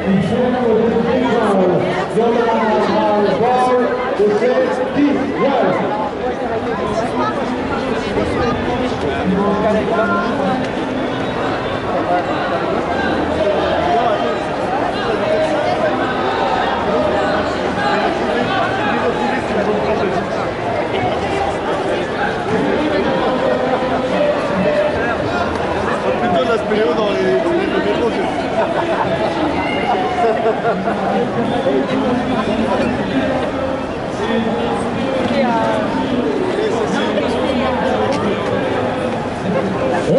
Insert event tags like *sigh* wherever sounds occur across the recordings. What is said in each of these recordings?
Eugene with his rebound. Gilman has now the ball. The Jets deep left. Thank On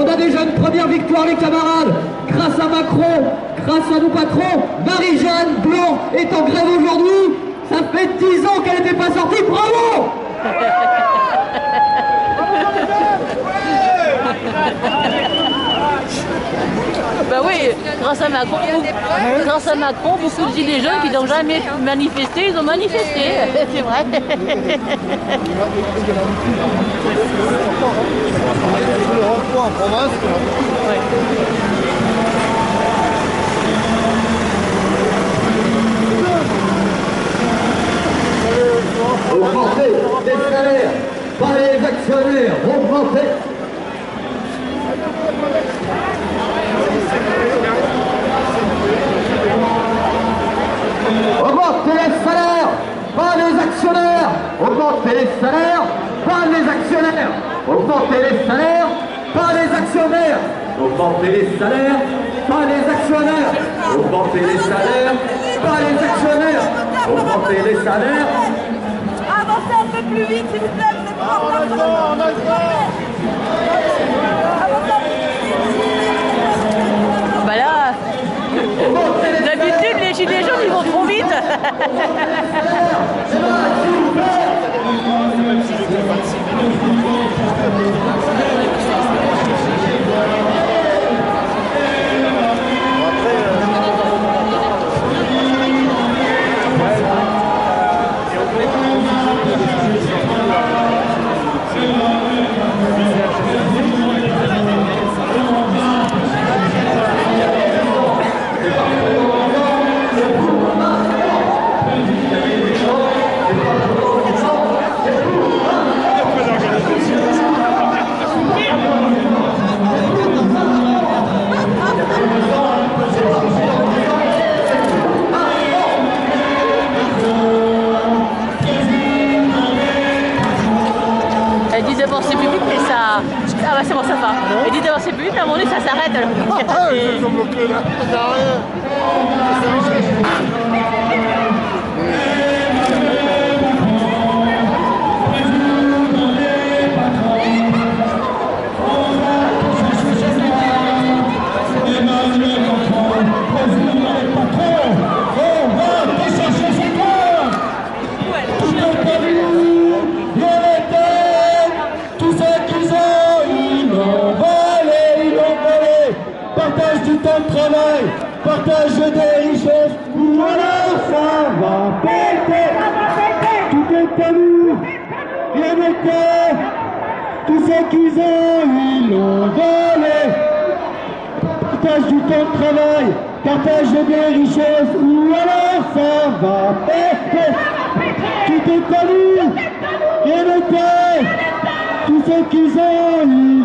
a déjà une première victoire les camarades. Grâce à Macron, grâce à nos patrons, Marie-Jeanne Blanc est en grève aujourd'hui. Ça fait 10 ans qu'elle n'était pas sortie, bravo Grâce à Macron, grâce à Macron, beaucoup de gilets jaunes qui n'ont jamais manifesté, ils ont manifesté, *laughs* c'est vrai. Le en province. Augmenter les salaires, pas les actionnaires, Augmenter les salaires, pas les actionnaires Augmenter les salaires, pas les actionnaires. Augmenter les salaires, pas les actionnaires. Augmenter les salaires, pas les actionnaires. Augmenter les salaires, pas les actionnaires. Augmenter les salaires. Avancez un peu plus vite, s'il vous plaît, vous êtes pas On a le temps. Avancez un peu Bah là, d'habitude les gilets jaunes ils vont trop vite. Ah bah c'est bon, ça va. Elle dit d'avancer plus vite, à un moment donné, ça s'arrête. alors. Ah, ils sont bloqués là. Ça sert à rien. Partage des richesses, ou alors ça va péter. Tout est perdu, rien n'était, tout ce qu'ils ont, ils l'ont volé. Partage du temps de travail, partage des richesses, ou alors ça va péter. Tout est perdu, rien n'était, tout ce qu'ils ont,